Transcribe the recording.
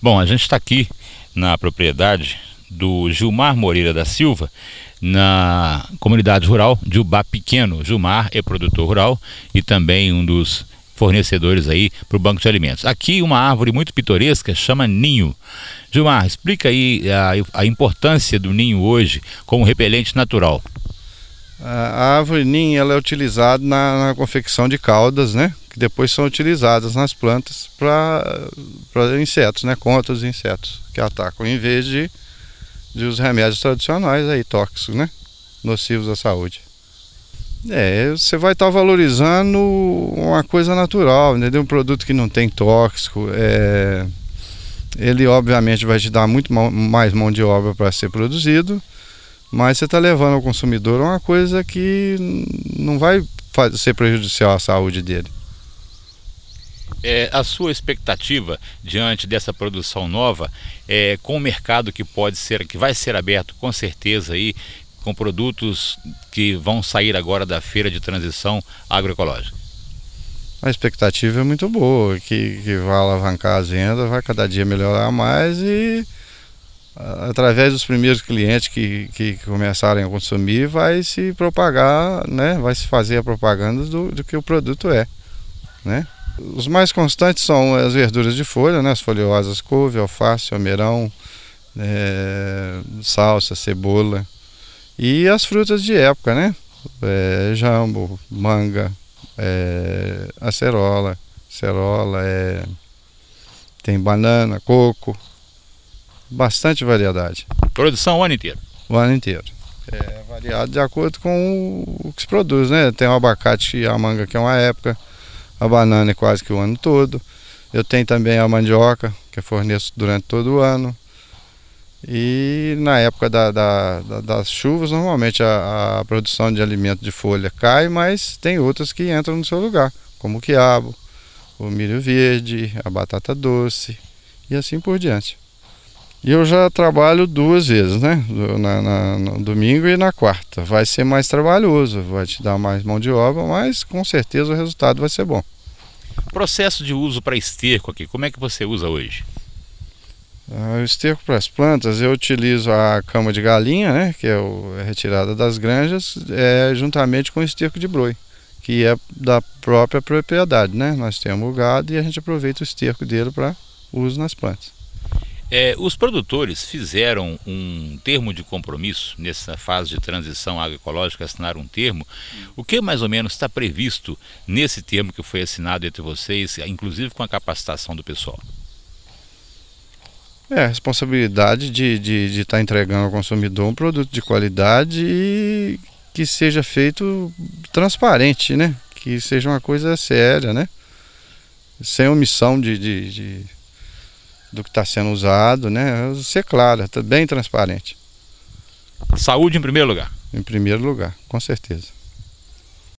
Bom, a gente está aqui na propriedade do Gilmar Moreira da Silva, na comunidade rural de Ubá Pequeno. Gilmar é produtor rural e também um dos fornecedores aí para o Banco de Alimentos. Aqui uma árvore muito pitoresca chama ninho. Gilmar, explica aí a, a importância do ninho hoje como repelente natural. A árvore ninho ela é utilizada na, na confecção de caudas, né? Que depois são utilizadas nas plantas para insetos, né? Contra os insetos que atacam, em vez de, de os remédios tradicionais aí, tóxicos, né? Nocivos à saúde. É, você vai estar tá valorizando uma coisa natural, entendeu? Um produto que não tem tóxico. É, ele obviamente vai te dar muito mais mão de obra para ser produzido, mas você está levando ao consumidor uma coisa que não vai ser prejudicial à saúde dele. É, a sua expectativa diante dessa produção nova, é, com o mercado que pode ser, que vai ser aberto com certeza aí com produtos que vão sair agora da feira de transição agroecológica? A expectativa é muito boa, que, que vai alavancar as vendas, vai cada dia melhorar mais e através dos primeiros clientes que, que começarem a consumir, vai se propagar, né? vai se fazer a propaganda do, do que o produto é. Né? Os mais constantes são as verduras de folha, né? as folhosas, couve, alface, almeirão, é, salsa, cebola. E as frutas de época, né? É, jambo, manga, é, acerola, acerola, é, tem banana, coco, bastante variedade. Produção o ano inteiro? O ano inteiro. É variado de acordo com o que se produz, né? Tem o abacate e a manga que é uma época, a banana é quase que o ano todo. Eu tenho também a mandioca, que forneço durante todo o ano. E na época da, da, da, das chuvas, normalmente a, a, produção de alimento de folha cai, mas tem outras que entram no seu lugar, como o quiabo, o milho verde, a batata doce e assim por diante. E eu já trabalho duas vezes, né? Na, na, no domingo e na quarta. Vai ser mais trabalhoso, vai te dar mais mão de obra, mas com certeza o resultado vai ser bom. Processo de uso para esterco aqui, como é que você usa hoje? Ah, o esterco para as plantas, eu utilizo a cama de galinha, né, que é, o, é retirada das granjas, é, juntamente com o esterco de broi, que é da própria propriedade. Né? Nós temos o gado e a gente aproveita o esterco dele para uso nas plantas. É, os produtores fizeram um termo de compromisso nessa fase de transição agroecológica, assinaram um termo. O que mais ou menos está previsto nesse termo que foi assinado entre vocês, inclusive com a capacitação do pessoal? É, a responsabilidade de estar de, de tá entregando ao consumidor um produto de qualidade e que seja feito transparente, né? Que seja uma coisa séria, né? Sem omissão de, de, de do que está sendo usado, né? Ser claro, tá bem transparente. Saúde em primeiro lugar. Em primeiro lugar, com certeza.